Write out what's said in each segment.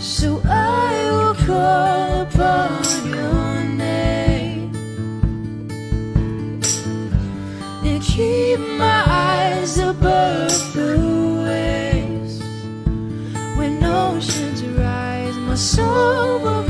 So I will call upon your name and keep my eyes above the waves when oceans rise. My soul will.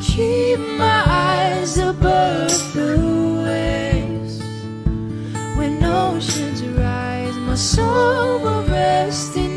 keep my eyes above the waves. When oceans rise, my soul will rest in.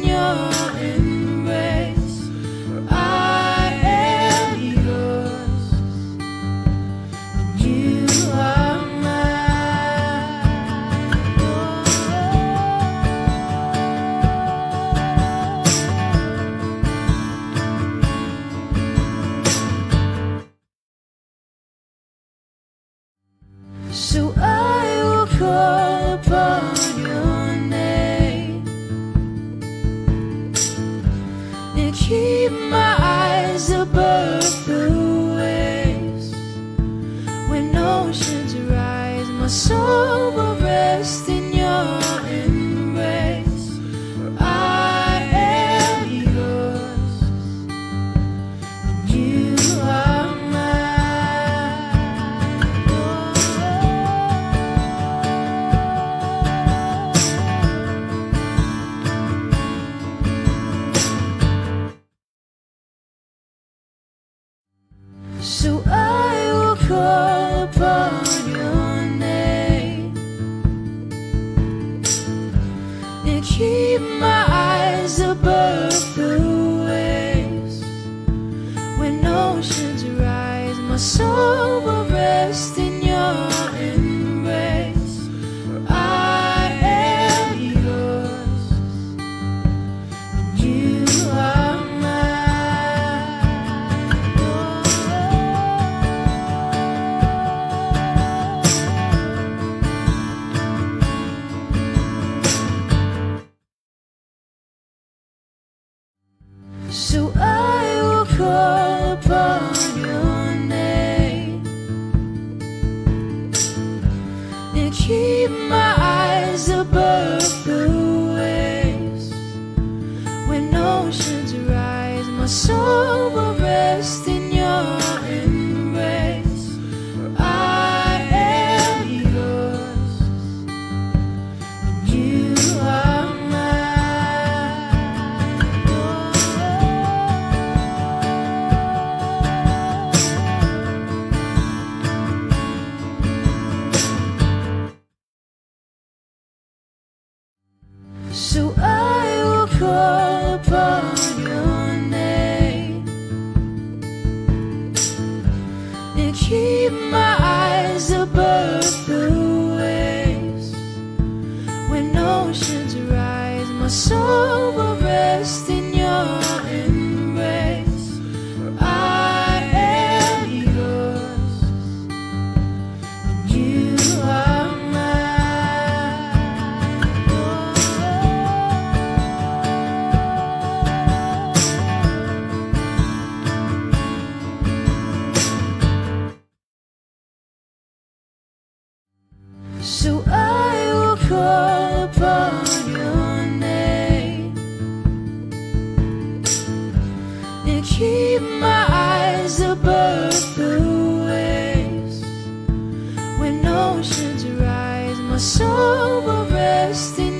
Will rest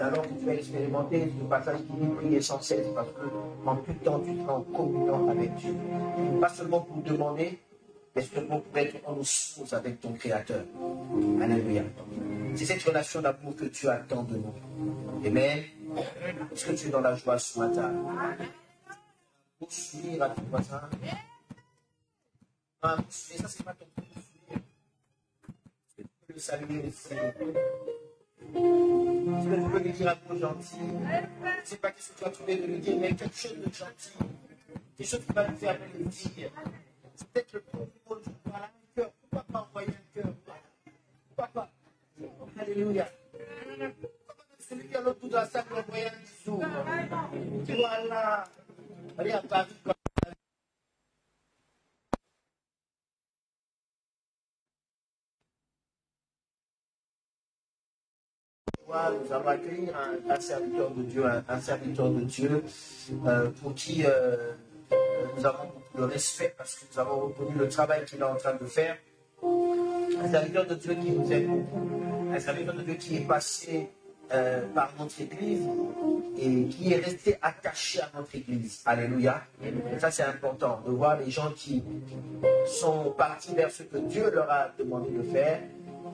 alors que tu vas expérimenter ce passage qui dit prier sans cesse, parce que en tout temps, tu seras en communion avec Dieu. Pas seulement pour demander, mais seulement pour être en source avec ton Créateur. Alléluia. C'est cette relation d'amour que tu attends de nous. Amen. Est-ce que tu es dans la joie ce matin? Pour sourire à ton voisin. Non, ça, c'est pas ton sourire. Tu peux le saluer Tu peux lui dire un mot gentil. Je ne sais pas ce que tu vas trouver de lui dire, mais quelque chose de gentil. Quelque chose qui va lui faire plaisir. C'est peut-être le premier mot tu parles un cœur. Pourquoi pas envoyer un cœur? Papa. Alléluia. Celui qui a l'autre bout de la salle envoyer un bisou Voilà. Allez à Paris. Nous allons accueillir un, serviteur de Dieu, un, serviteur de Dieu euh, pour qui euh, nous avons beaucoup de respect parce que nous avons reconnu le travail qu'il est en train de faire. Un serviteur de Dieu qui nous aime beaucoup, un serviteur de Dieu qui est passé euh, par notre Église et qui est resté attaché à notre Église. Alléluia. Et ça, c'est important de voir les gens qui sont partis vers ce que Dieu leur a demandé de faire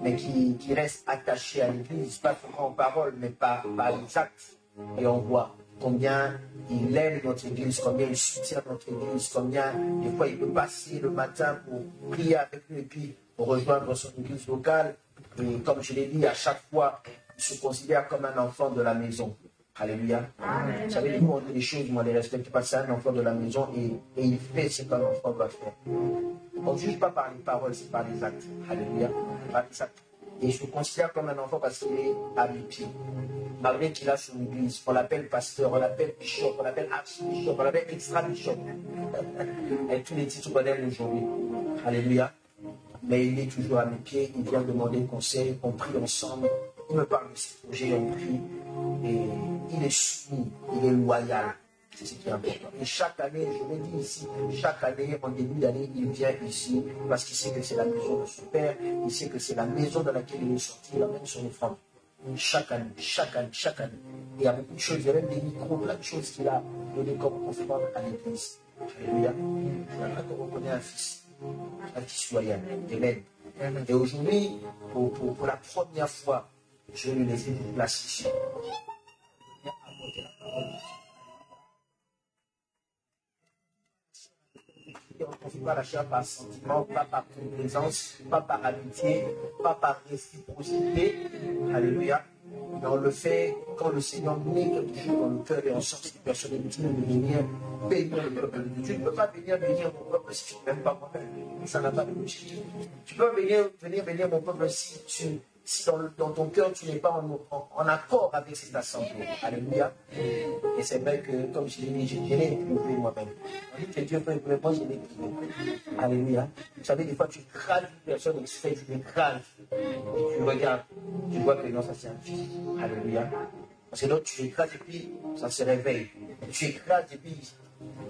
mais qui, qui reste attaché à l'Église, pas seulement en parole, mais par, par les actes. Et on voit combien il aime notre Église, combien il soutient notre Église, combien des fois il peut passer le matin pour prier avec nous et puis rejoindre son Église locale. Et comme je l'ai dit, à chaque fois, il se considère comme un enfant de la maison. Alléluia. Vous savez, nous, on dit les choses, moi, les respecte pas. C'est un enfant de la maison et, et il fait ce qu'un enfant doit faire. On ne juge pas par les paroles, c'est par les actes. Alléluia. Par les actes. Et je le considère comme un enfant parce qu'il est à mes pieds. Malgré qu'il a son église, on l'appelle pasteur, on l'appelle bishop, on l'appelle archbishop, on l'appelle extra-bishop. Et tous les titres qu'on aime aujourd'hui. Alléluia. Mais il est toujours à mes pieds, il vient demander conseil, on prie ensemble. Il me parle de ses projets, on prie. Et il est soumis, il est loyal. C'est ce qui est important. Et chaque année, je l'ai dit ici, chaque année, en début d'année, il vient ici parce qu'il sait que c'est la maison de son père, il sait que c'est la maison dans laquelle il est sorti, il amène son offrande. Chaque année, chaque année, chaque année. Et il y a beaucoup de choses, il y a même des micros, plein de choses qu'il a donné comme offrande à l'église. Alléluia. Là qu'on un fils, un fils loyal. Amen. Et aujourd'hui, pour, pour, la première fois, je vais lui laisser une place ici. On ne pas la chair par sentiment, pas par complaisance, pas par amitié, pas par réciprocité. Alléluia. Mais on le fait quand le Seigneur met quelque chose dans le cœur et on sort cette personne de venir bénir le peuple de. Tu ne peux pas venir bénir mon peuple si tu ne m'aimes pas moi-même. Ça n'a pas de logique. Tu peux venir, venir bénir mon peuple si tu si dans, ton cœur tu n'es pas en, en, en, accord avec cette assemblée. Alléluia. Et c'est vrai que, comme je l'ai dit, je, l'ai éprouvé moi-même. On dit que Dieu peut éprouver, moi je l'ai éprouvé. Alléluia. Vous savez, des fois tu écrases une personne et tu fais, tu l'écrases. Et tu regardes, tu vois que non, ça c'est un fils. Alléluia. Parce que l'autre, tu l'écrases et puis ça se réveille. Tu écrases et puis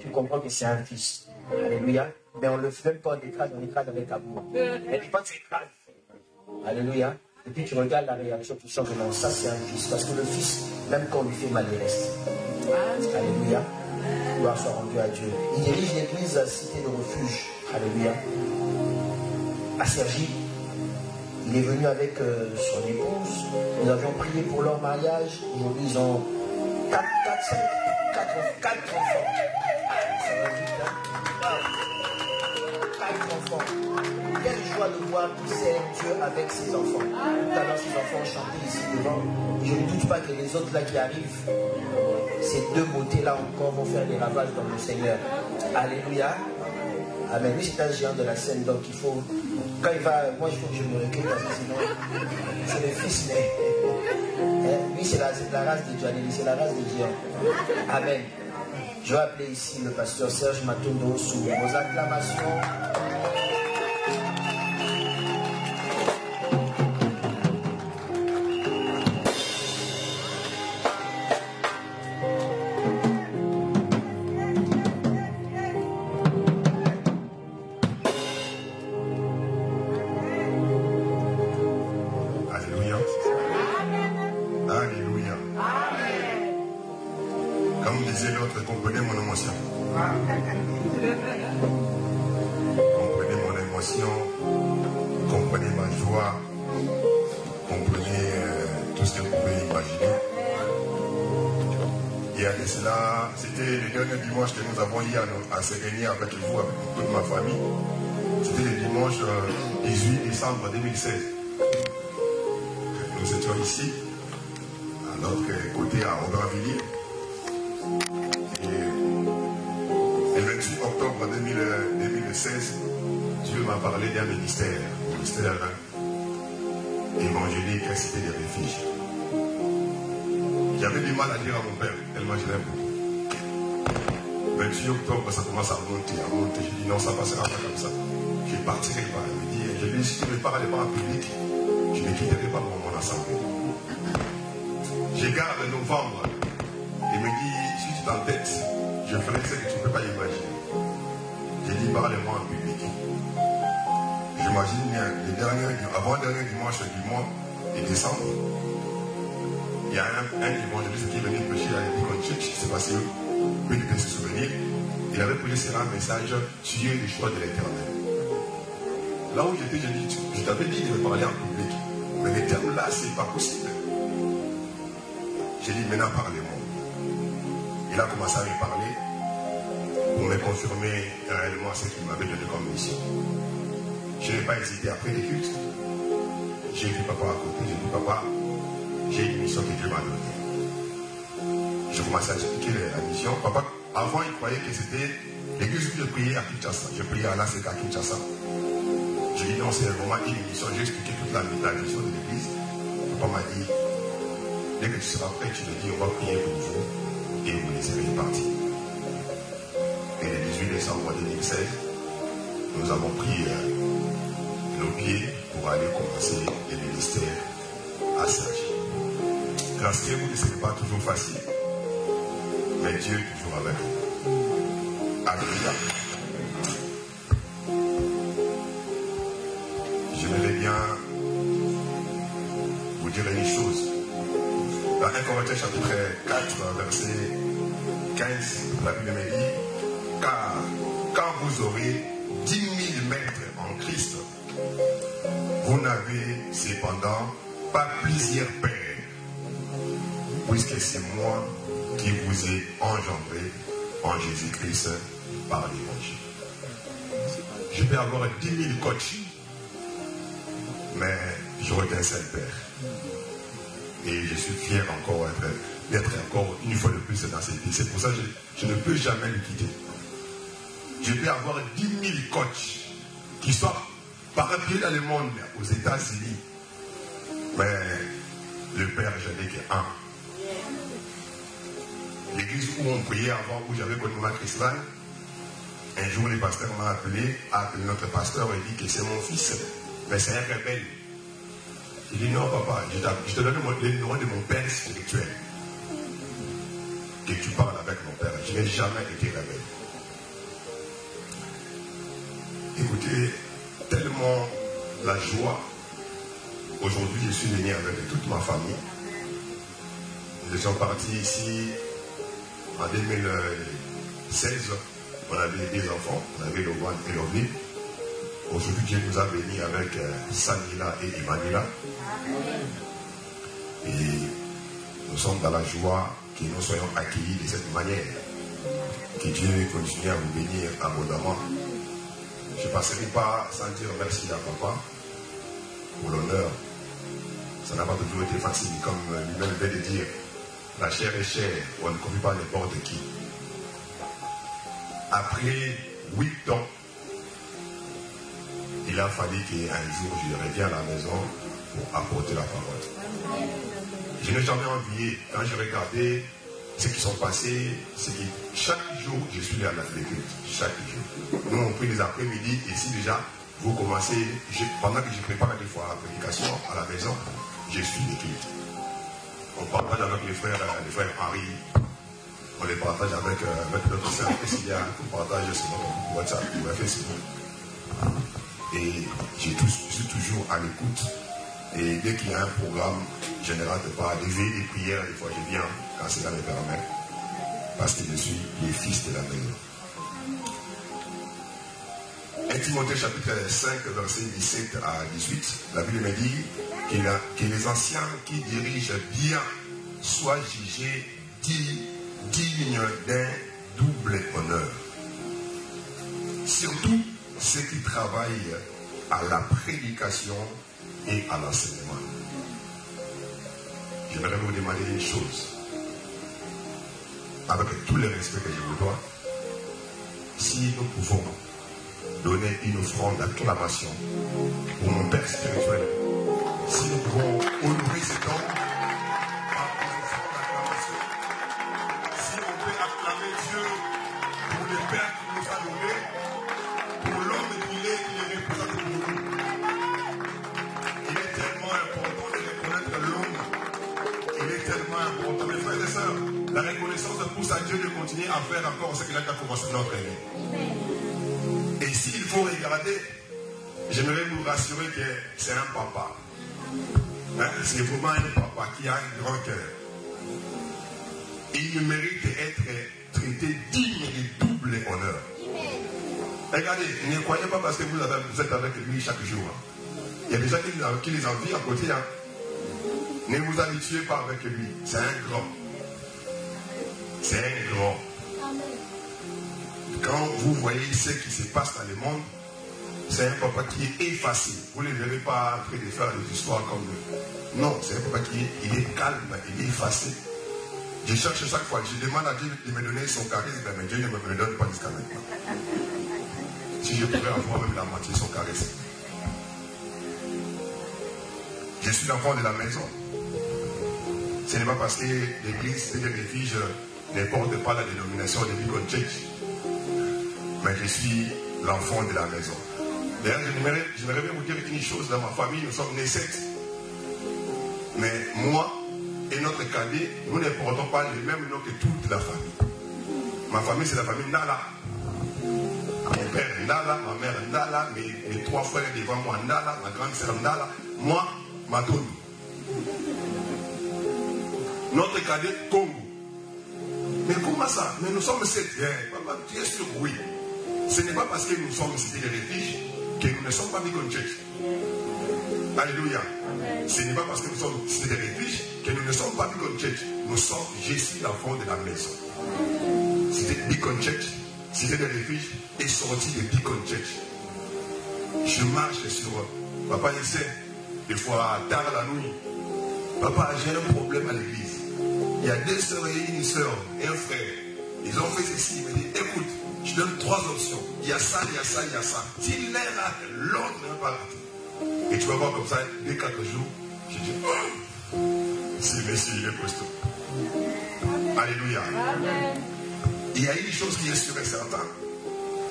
tu comprends que c'est un fils. Alléluia. Mais on le fait même pas, on écrase, on écrase avec amour. Mais des fois tu écrases. Alléluia. Et puis tu regardes la réaction, tu sens que non, ça c'est un fils. Parce que le fils, même quand on lui fait mal, il reste. Alléluia. Gloire soit rendue à Dieu. Il dirige l'église à Cité de Refuge. Alléluia. À Sergi. Il est venu avec euh, son épouse. Nous avions prié pour leur mariage. Aujourd'hui, ils ont 4, 4, 5, 4, 4 enfants. Quatre enfants. Quelle joie de voir qui sert Dieu avec ses enfants. Tout à ses enfants ont chanté ici devant. Je ne doute pas que les autres là qui arrivent, ces deux beautés-là encore vont faire des ravages dans le Seigneur. Alléluia. Amen. Lui, c'est un géant de la scène, donc il faut. Quand il va. Moi, il faut que je me recule parce que sinon, c'est le fils, mais. Hein, lui, c'est la, race de Dieu. C'est la race des géants. Amen. Je vais appeler ici le pasteur Serge Matondo sous vos acclamations. Euh, décembre 2016. Nous étions ici, à notre côté à Aubervilliers. Et le 28 octobre 2016, Dieu m'a parlé d'un ministère, ministère évangélique à Cité des Réfugiés. J'avais du mal à dire à mon père, tellement je l'aime beaucoup. 28 octobre, ça commence à monter, à monter. Je dis non, ça ne passera pas comme ça. Je ne partirai pas. Il me dit, je dis, si tu ne parles pas en public, je ne quitterai pas mon, assemblée. Je garde novembre. Il me dit, si tu t'entêtes, je ferai ce que tu ne peux pas imaginer. J'ai dit, parle-moi en public. J'imagine le dernier, avant-dernier dimanche du mois de décembre, il y a un, un évangéliste qui est venu prêcher à l'école Church, c'est passé où il peut se souvenir. Il avait posé un message Tu es le choix de l'éternel. Là où j'étais, j'ai dit Je t'avais dit de parler en public. Mais les termes là, c'est pas possible. J'ai dit Maintenant, parlez-moi. Il a commencé à me parler pour me confirmer réellement ce qu'il m'avait donné comme mission. Je n'ai pas hésité après les cultes. J'ai vu papa à côté, j'ai dit Papa, j'ai une mission que Dieu m'a donnée. Je commençais à expliquer la mission. Papa, avant, il croyait que c'était l'église où je priais à Kinshasa. Je priais à l'ACK à Kinshasa. Je dis non, c'est vraiment une mission. J'ai expliqué toute la, la mission de l'église. Papa m'a dit dès que tu seras prêt, tu me dis on va prier pour vous et vous me laisserez partir. Et le 18 décembre 2016, nous avons pris euh, nos pieds pour aller commencer le ministère à Sergi. Grâce à vous, ce n'est pas toujours facile, mais Dieu est toujours avec vous. Alléluia. Corinthiens chapitre 4, verset 15, la Bible me dit, car quand vous aurez 10 000 mètres en Christ, vous n'avez cependant pas plusieurs pères, puisque c'est moi qui vous ai engendré en Jésus-Christ par l'évangile. Je peux avoir 10 000 coachs, mais j'aurai qu'un seul père. Et je suis fier encore d'être encore une fois de plus dans cette vie. C'est pour ça que je, ne peux jamais le quitter. Je peux avoir 10 000 coachs qui soient parapluiés dans le monde, aux États-Unis. Mais le Père, je n'ai qu'un. L'église où on priait avant, où j'avais connu ma Christine, un jour le pasteur m'a appelé, a appelé notre pasteur et dit que c'est mon fils, mais c'est un rebelle. Il dit non papa, je, te donne le nom de mon père spirituel. Que tu parles avec mon père. Je n'ai jamais été rebelle. Écoutez, tellement la joie. Aujourd'hui, je suis venu avec toute ma famille. Nous sommes partis ici en 2016. On avait des enfants, on avait Logan et Lovely. Aujourd'hui, Dieu nous a bénis avec euh, Sanila et Emmanuela. Et nous sommes dans la joie que nous soyons accueillis de cette manière. Que Dieu continue à vous bénir abondamment. Je ne passerai pas sans dire merci à papa pour l'honneur. Ça n'a pas toujours été facile, comme lui-même vient de dire. La chair est chère, on ne confie pas n'importe qui. Après huit ans, il a fallu qu'un jour je revienne à la maison pour apporter la parole. Je n'ai jamais envié, quand je regardais ce qui sont passés, c'est que chaque jour, je suis là à la. Chaque jour. Nous, on prie les après-midi, ici déjà, vous commencez, pendant que je prépare des fois la prédication à la maison, je suis cultes. On partage avec les frères, les frères Henri, on les partage avec, euh, avec notre sœur Cécilia, on partage sur notre WhatsApp ou Facebook. Et je suis toujours à l'écoute. Et dès qu'il y a un programme, ne rate pas. Des prières, des fois je viens quand cela me permet. parce que je suis le fils de la maison. 1 Timothée chapitre 5, verset 17 à 18, la Bible me dit que les anciens qui dirigent bien soient jugés dignes d'un double honneur. Surtout ceux qui travaillent à la prédication et à l'enseignement. J'aimerais vous demander une chose, avec tout le respect que je vous dois, si nous pouvons donner une offrande d'acclamation pour mon Père spirituel, si nous pouvons honorer cet homme si on peut acclamer Dieu pour le Père qui nous a donné, continuer à faire encore ce qu'il a commencé notre vie. Et s'il faut regarder, j'aimerais vous rassurer que c'est un papa. Hein, C'est vraiment un papa qui a un grand cœur. Il mérite d'être traité digne de double honneur. Regardez, ne croyez pas parce que vous, êtes avec lui chaque jour. hein. Il y a des gens qui, qui les envient à côté. hein. Ne vous habituez pas avec lui. C'est un grand. C'est un grand. Quand vous voyez ce qui se passe dans le monde, c'est un papa qui est effacé. Vous ne le verrez pas train de faire des histoires comme lui. Non, c'est un papa qui est, il est calme, il est effacé. Je cherche chaque fois, je demande à Dieu de me donner son charisme, mais Dieu ne me le donne pas jusqu'à maintenant. Si je pourrais avoir même la moitié de son charisme. Je suis l'enfant de la maison. Ce n'est pas parce que l'église et les refuges ne portent pas la dénomination de Beacon Church. Mais je suis l'enfant de la maison. D'ailleurs, j'aimerais bien vous dire une chose. Dans ma famille, nous sommes nés sept. Mais moi et notre cadet, nous ne portons pas les mêmes noms que toute la famille. Ma famille, c'est la famille Nala. Mon père Ndala, ma mère Ndala, mes, trois frères devant moi Ndala, ma grande sœur Ndala, moi, Matoni. Notre cadet Congo. Mais comment ça? Mais nous sommes sept. Eh, papa, tu es sûr? Oui. Ce n'est pas parce que nous sommes cités des refuges que nous ne sommes pas Beacon Church. Alléluia. Ce n'est pas parce que nous sommes cités des refuges que nous ne sommes pas Beacon Church. Nous sommes, je suis l'enfant de la maison. C'était Beacon Church, cité des refuges et sorti de Beacon Church. Je marche sur papa essaie, des fois tard la nuit. Papa, j'ai un problème à l'église. Il y a deux sœurs et une sœur et un frère. Ils ont fait ceci. Il me dit, écoute, je donne trois options. Il y a ça, il y a ça, il y a ça. S'il est là, l'autre n'est pas là. Et tu vas voir comme ça, dès quatre jours, je dis, oh, si monsieur, il est costaud. Alléluia. Il y a une chose qui est sûre et certaine.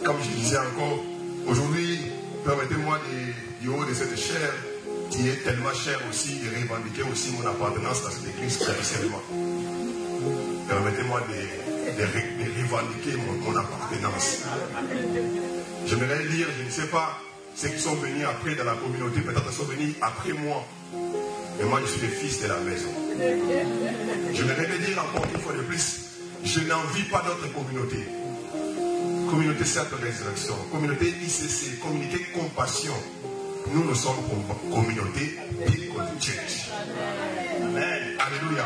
Comme je disais encore, aujourd'hui, permettez-moi de- du haut de cette chair, qui est tellement chère aussi, de revendiquer aussi mon appartenance dans cette église officiellement. Permettez-moi de, revendiquer mon, mon appartenance. J'aimerais dire, je ne sais pas, ceux qui sont venus après dans la communauté, peut-être sont venus après moi. Mais moi, je suis le fils de la maison. J'aimerais le dire encore une fois de plus, je n'envie pas d'autres communautés. Communauté certes résurrection, communauté ICC, communauté compassion. Nous, nous sommes com- communauté Beacon Church. Amen. Alléluia.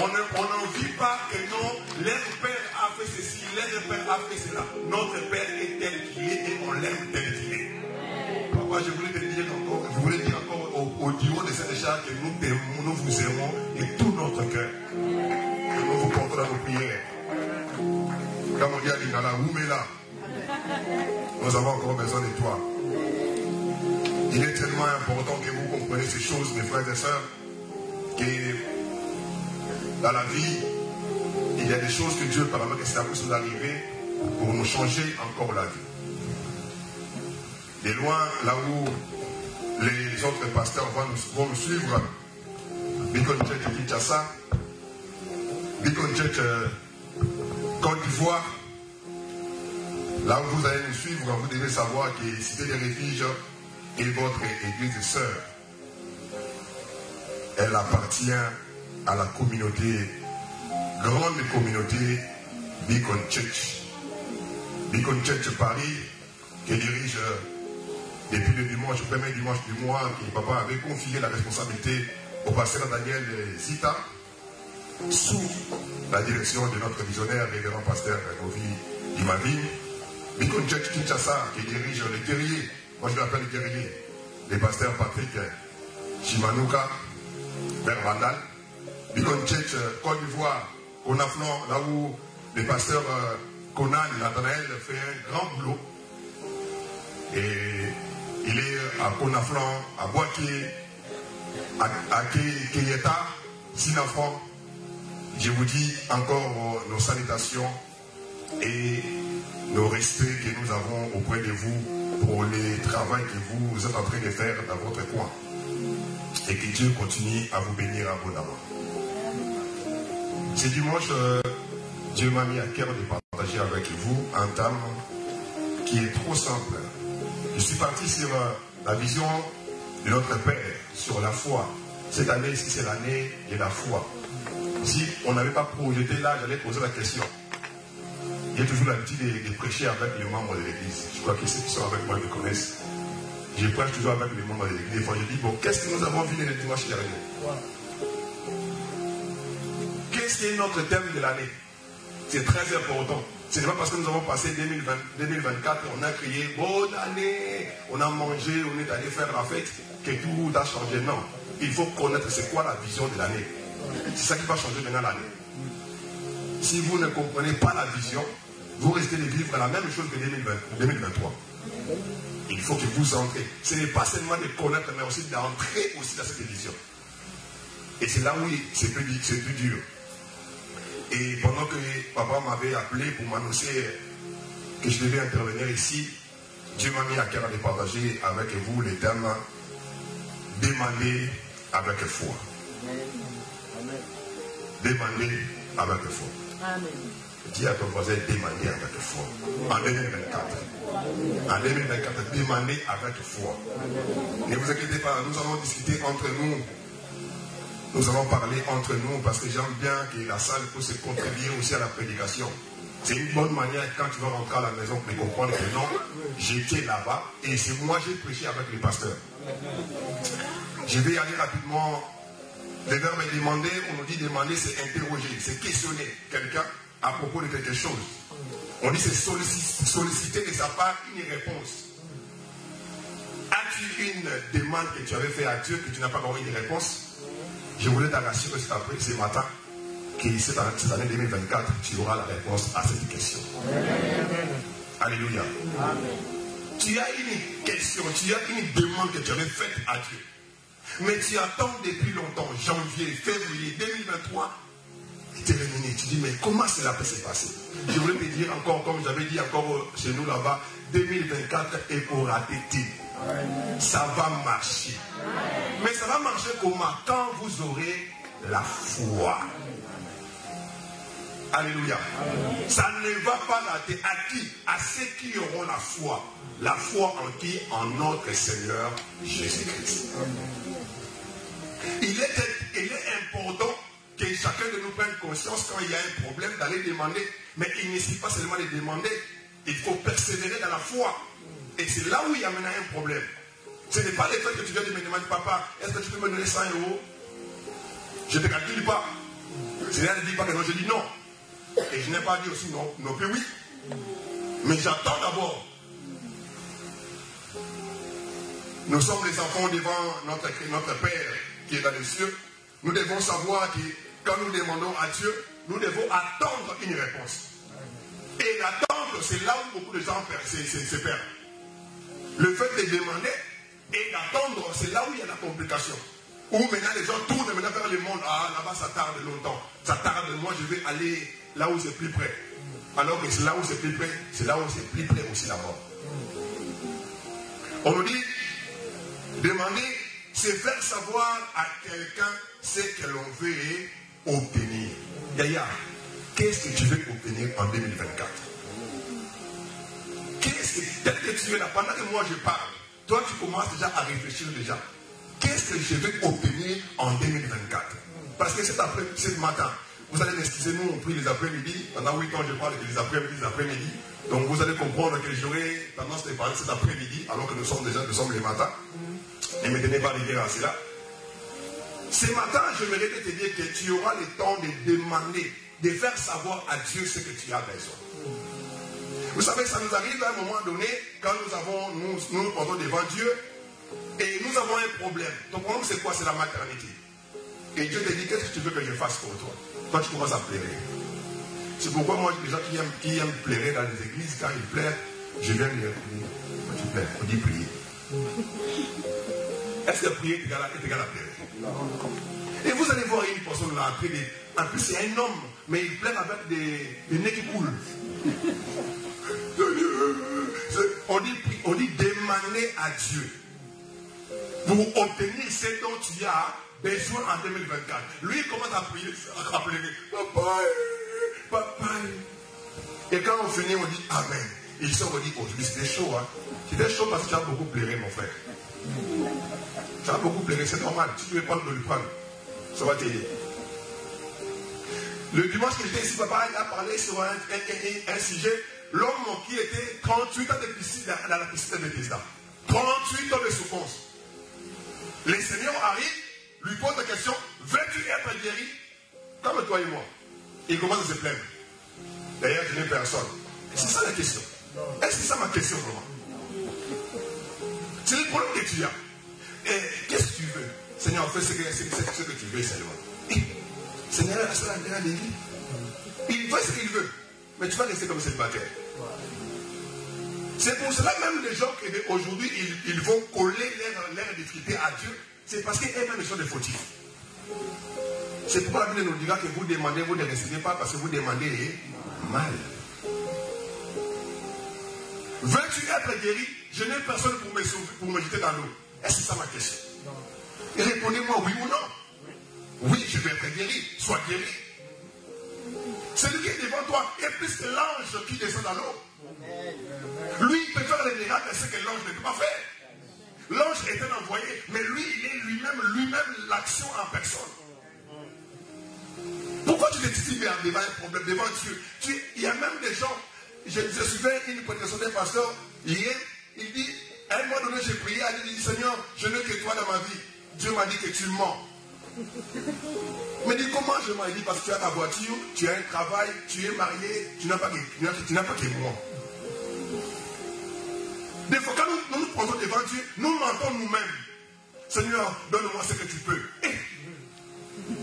On ne- on n'en vit pas que non, leur père a fait ceci, leur père a fait cela. Notre père est tel qu'il est et on l'aime tel qu'il est. Papa, je voulais te dire encore, je voulais dire encore au, au duo de chars que nous nous vous aimons de tout notre cœur. Nous vous portons dans nos prières. Comme on dit à Lingala, Oumela, nous avons encore besoin de toi. Il est tellement important que vous compreniez ces choses, mes frères et sœurs, que dans la vie, il y a des choses que Dieu permet que ça puisse nous arriver pour nous changer encore la vie. De loin, là où les autres pasteurs vont nous, suivre, Beacon de Kinshasa, Beacon Côte d'Ivoire, là où vous allez nous suivre, vous devez savoir que Cité des Refuges est votre église sœur. Elle appartient à la communauté grande communauté Beacon Church. Beacon Church Paris, qui dirige euh, depuis le dimanche, le premier dimanche du mois, que papa avait confié la responsabilité au pasteur Daniel Zita, sous la direction de notre visionnaire, révérend pasteur Govi Imavine. Beacon Church Kinshasa, qui dirige le terrier, moi je l'appelle le terrier, les pasteurs Patrick Chimanuka, vers Vandal. Beacon Church Côte d'Ivoire, Conaflon, là où le pasteur euh, Conan Nathanaël fait un grand boulot. Et il est à Conaflon, à Boaké, à, Keyeta, Sinafon. Je vous dis encore nos salutations et nos respects que nous avons auprès de vous pour le travail que vous êtes en train de faire dans votre coin. Et que Dieu continue à vous bénir abondamment. Ce dimanche, euh, Dieu m'a mis à cœur de partager avec vous un thème qui est trop simple. Je suis parti sur euh, la vision de notre Père, sur la foi. Cette année ici, c'est l'année de la foi? Si on n'avait pas projeté là, j'allais poser la question. A toujours l'habitude de, prêcher avec les membres de l'église. Je crois que ceux qui sont avec moi me connaissent. Je prêche toujours avec les membres de l'église. Des fois, je dis, bon, qu'est-ce que nous avons vu le dimanche dernier? Qu'est-ce qui est notre thème de l'année C'est très important. Ce n'est pas parce que nous avons passé 2020, 2024, on a crié bonne année, on a mangé, on est allé faire la fête, que tout a changé. Non. Il faut connaître c'est quoi la vision de l'année. C'est ça qui va changer maintenant l'année. Si vous ne comprenez pas la vision, vous restez de vivre la même chose que 2020, 2023. Il faut que vous entrez. Ce n'est pas seulement de connaître, mais aussi d'entrer aussi dans cette vision. Et c'est là où c'est plus, plus dur. Et pendant que papa m'avait appelé pour m'annoncer que je devais intervenir ici, Dieu m'a mis à cœur de partager avec vous les thèmes demander avec foi. Demander avec foi. Amen. Dis à ton voisin, demander avec foi. En 2024. En 2024, demander avec foi. Ne vous inquiétez pas, nous allons discuter entre nous. Nous allons parler entre nous parce que j'aime bien que la salle puisse contribuer aussi à la prédication. C'est une bonne manière quand tu vas rentrer à la maison pour comprendre que non, j'étais là-bas et c'est moi j'ai prêché avec les pasteurs. Je vais aller rapidement. Le verbe est demander, on nous dit demander, c'est interroger, c'est questionner quelqu'un à propos de quelque chose. On dit c'est solliciter, de sa part une réponse. As-tu une demande que tu avais fait à Dieu que tu n'as pas eu de réponse? Je voulais t'assurer cet après, ce matin, que cette année, cette année 2024, tu auras la réponse à cette question. Alléluia. Tu as une question, tu as une demande que tu avais faite à Dieu. Mais tu attends depuis longtemps, janvier, février 2023, terminé. Tu dis, mais comment cela peut se passer? Je voulais te dire encore, comme j'avais dit encore chez nous là-bas, 2024 est pour arrêter. Ça va marcher. Mais ça va marcher comment? Quand vous aurez la foi. Alléluia. Ça ne va pas. À qui? À ceux qui auront la foi. La foi en qui? En notre Seigneur Jésus-Christ. Il est, il est important que chacun de nous prenne conscience quand il y a un problème d'aller demander. Mais il ne suffit pas seulement de demander. Il faut persévérer dans la foi. Et c'est là où il y a maintenant un problème. Ce n'est pas le fait que tu viens de me demander, papa, est-ce que tu peux me donner 100 euros? Je ne te calcule pas. Je ne dis pas que non, je dis non. Et je n'ai pas dit aussi non, non plus oui. Mais j'attends d'abord. Nous sommes les enfants devant notre, notre Père qui est dans les cieux. Nous devons savoir que quand nous demandons à Dieu, nous devons attendre une réponse. Et l'attendre, c'est là où beaucoup de gens se perdent. Le fait de demander et d'attendre, c'est là où il y a la complication. Où maintenant les gens tournent maintenant vers le monde. Ah, là-bas, ça tarde longtemps. Ça tarde, moi je vais aller là où c'est plus près. Alors que c'est là où c'est plus près, c'est là où c'est plus près aussi la mort. On nous dit, demander, c'est faire savoir à quelqu'un ce que l'on veut obtenir. Yaya, qu'est-ce que tu veux obtenir en 2024 Qu'est-ce que, que tu es là, pendant que moi je parle, toi tu commences déjà à réfléchir déjà. Qu'est-ce que je veux obtenir en 2024 Parce que cet après, ce matin, Vous allez m'excuser, nous on prie les après-midi. Pendant 8 ans, je parle des après-midi, les après-midi. Donc vous allez comprendre que j'aurai tendance à parler cet après-midi, alors que nous sommes déjà, nous sommes les matins. Et ne tenez pas rigueur à cela. Ce matin, je j'aimerais te dire que tu auras le temps de demander, de faire savoir à Dieu ce que tu as besoin. Vous savez, ça nous arrive à un moment donné, quand nous avons, nous, nous, portons devant Dieu, et nous avons un problème. Ton problème, c'est quoi? C'est la maternité. Et Dieu te dit, qu'est-ce que tu veux que je fasse pour toi? Toi, tu commences à pleurer. C'est pourquoi moi, les gens qui aiment, qui aiment pleurer dans les églises, quand ils pleurent, je viens leur prier. Quand tu pleures, on dit prier. Est-ce que prier est égal à, pleurer? Et vous allez voir une personne là, en plus c'est un homme, mais il pleure avec des, des nez qui coulent. On dit, on dit demander à Dieu pour obtenir ce dont tu as besoin en 2024. Lui, il commence à prier, à pleurer. Papa, papa. Et quand on finit, on dit Amen. Il sort, on dit aujourd'hui, c'était chaud. Hein? C'était chaud parce que tu as beaucoup pleuré, mon frère. Tu as beaucoup pleuré, c'est normal. Si tu veux prendre, le prendre. Ça va t'aider. Le dimanche que j'étais ici, papa il a parlé sur un, sujet. L'homme qui était 38 ans de piscine, dans la piscine de Bethesda. 38 ans de souffrance. Les seigneurs arrivent, lui posent la question, veux-tu être guéri? Comme toi et moi Il commence à se plaindre. D'ailleurs, je n'ai personne. C'est ça la question? Est-ce que c'est ça ma question vraiment? C'est le problème que tu as. Et qu'est-ce que tu veux? Seigneur, fais ce que, ce, ce que tu veux seulement. Seigneur, il fait ce qu'il veut. Mais tu vas rester comme célibataire. C'est pour cela même les gens qui aujourd'hui ils, vont coller leur, leur à Dieu. C'est parce qu'eux-mêmes sont des fautifs. C'est pourquoi la Bible nous dira que vous demandez, vous ne recevez pas parce que vous demandez mal. Veux-tu être guéri? Je n'ai personne pour me sauver, pour me jeter dans l'eau. Est-ce que c'est ça ma question? Répondez-moi oui ou non. Oui, je vais être guéri. Sois guéri. Celui qui est devant toi est plus que l'ange qui descend dans l'eau. Lui, il peut faire les miracles, ce que l'ange ne peut pas faire. L'ange est un envoyé, mais lui, il est lui-même, lui-même l'action en personne. Pourquoi tu te dis devant un problème, devant Dieu? Il y a même des gens, je, me souviens une prédication d'un pasteur, hier, il dit, à un moment donné, j'ai prié, il dit, Seigneur, je n'ai que toi dans ma vie. Dieu m'a dit que tu mens. Mais dit comment je m'en dit parce que tu as ta voiture, tu as un travail, tu es marié, tu n'as pas, tu n'as pas que moi. Des fois, quand nous nous, prenons devant Dieu, nous mentons nous-mêmes. Seigneur, donne-moi ce que tu peux. Eh,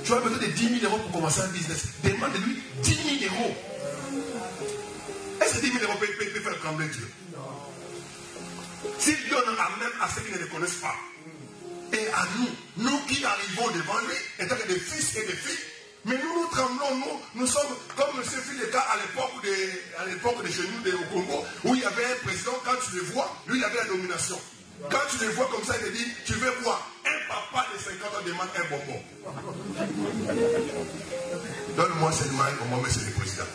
tu as besoin de 10 000 euros pour commencer un business. Demande-lui 10 000 euros. Est-ce que 10 000 euros peut, faire trembler Dieu? S'il donne à même à ceux qui ne le connaissent pas, et à nous, nous qui arrivons devant lui, étant des fils et des filles, mais nous, nous tremblons, nous, nous sommes comme ce fut à l'époque de, à l'époque de chez nous, au Congo, où il y avait un président, quand tu le vois, lui, il avait la domination. Quand tu le vois comme ça, il te dit, tu veux voir un papa de 50 ans demande un bonbon. Donne-moi seulement un bonbon, c'est le président.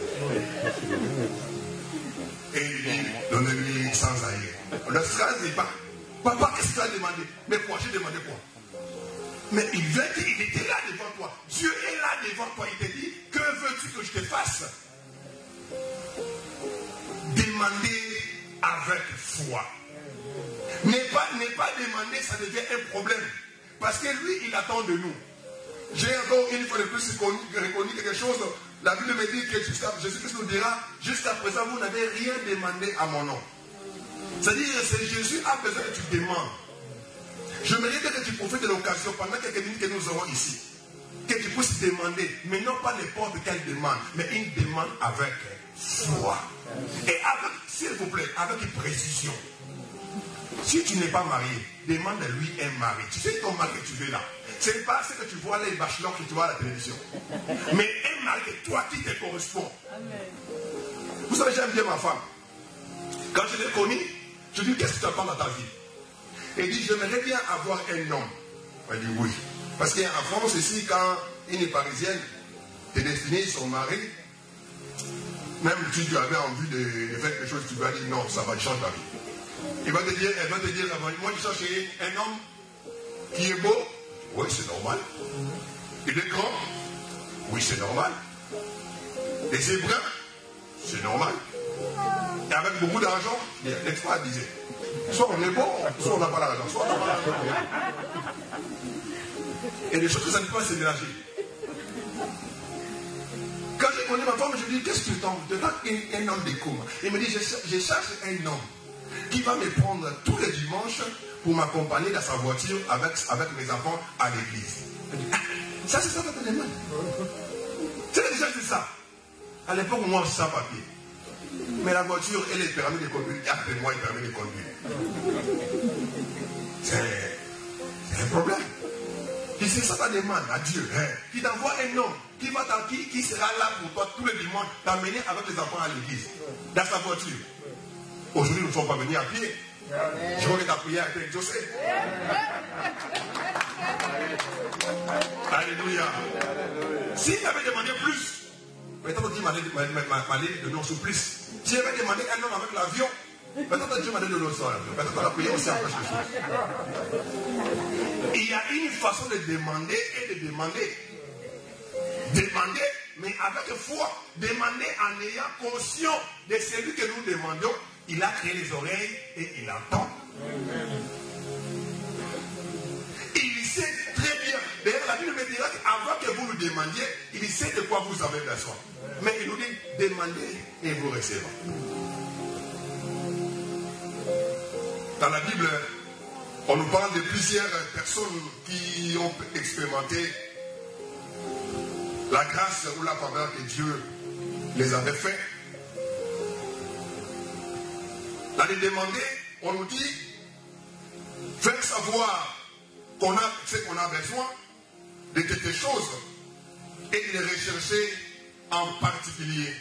Et il dit, donnez-lui sans ailleurs. Le frère dit pas, papa, qu'est-ce que tu as demandé? Mais quoi J'ai demandé quoi? Mais il était là devant toi. Dieu est là devant toi. Il te dit, que veux-tu que je te fasse? Demander avec foi. Ne pas, pas demander, ça devient un problème. Parce que lui, il attend de nous. J'ai encore une fois de plus reconnu quelque chose. La Bible me dit que Jésus-Christ nous dira, jusqu'à présent, vous n'avez rien demandé à mon nom. C'est-à-dire, c'est Jésus a besoin que tu demandes. Je mérite que tu profites de l'occasion pendant quelques minutes que nous aurons ici. Que tu puisses demander, mais non pas n'importe quelle demande, mais une demande avec foi. Et avec, s'il vous plaît, avec une précision. Si tu n'es pas marié, demande à lui un mari. Tu sais ton mari que tu veux là. Ce n'est pas ce que tu vois les bachelors que tu vois à la télévision. Mais un mari que toi qui te correspond. Vous savez, j'aime bien ma femme. Quand je l'ai connue, je dis qu'est-ce que tu attends dans ta vie? Et dit, j'aimerais bien avoir un homme. Elle dit oui. Parce qu'en France, ici, quand une parisienne est destinée son mari, même si tu avais envie de, faire quelque chose, tu vas dire non, ça va changer la vie. Il va te dire, elle va te dire, moi je cherche un homme qui est beau. Oui, c'est normal. Il est grand. Oui, c'est normal. Les Hébreux, c'est normal. Et avec beaucoup d'argent, les trois disaient, soit on est bon, soit on n'a pas d'argent, soit on n'a pas d'argent. Et les choses que ça ne peut pas se mélanger. Quand j'ai connu ma femme, je lui dis, qu'est-ce que tu t'en veux un, un homme de coma? Il me dit, je, je cherche un homme qui va me prendre tous les dimanches pour m'accompagner dans sa voiture avec, avec mes enfants à l'église. Ah, ça, c'est ça que tu demandes. C'est déjà c'est ça. À l'époque, moi, sans papier. Mais la voiture, elle est permis de conduire. après moi, il permet de conduire. C'est un problème. C'est ça ta demande à Dieu. Hein. Qui t'envoie un homme qui, va qui, qui sera là pour toi tous les dimanches, t'amener avec les enfants à l'église, dans sa voiture. Aujourd'hui, nous ne sommes pas venus à pied. Je vois que ta prière a. Alléluia. S'il avait demandé plus, maintenant Dieu m'a de non plus. S'il avait demandé un homme avec l'avion, maintenant Dieu m'a donné sur l'avion. Maintenant après chose. Il y a une façon de demander et de demander. Demander, mais avec foi. Demander en ayant conscience de celui que nous demandons il a créé les oreilles et il entend. Qu'avant que vous nous demandiez, il sait de quoi vous avez besoin. Mais il nous dit, demandez et vous recevrez. Dans la Bible, on nous parle de plusieurs personnes qui ont expérimenté la grâce ou la faveur que Dieu les avait fait D'aller demander, on nous dit, faire savoir qu'on a ce qu'on a besoin de quelque chose et les rechercher en particulier.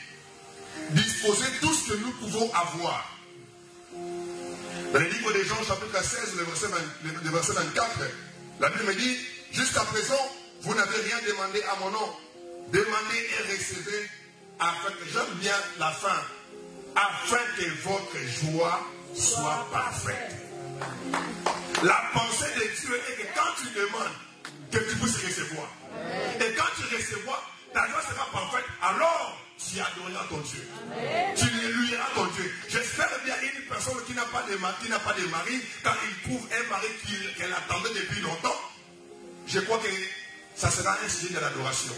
Disposer tout ce que nous pouvons avoir. Dans le livre des Jean, chapitre 16, le verset, le verset 24, la Bible me dit, jusqu'à présent, vous n'avez rien demandé à mon nom. Demandez et recevez afin que j'aime bien la fin afin que votre joie soit parfaite. La pensée de Dieu est que quand tu demandes, que tu puisses recevoir. Et quand tu recevras, ta joie sera parfaite, alors tu adoreras ton Dieu. Tu l'éluiras ton Dieu. J'espère bien une personne qui n'a pas de mari, n'a pas de mari, quand il trouve un mari qu'elle attendait depuis longtemps, je crois que ça sera un sujet de l'adoration.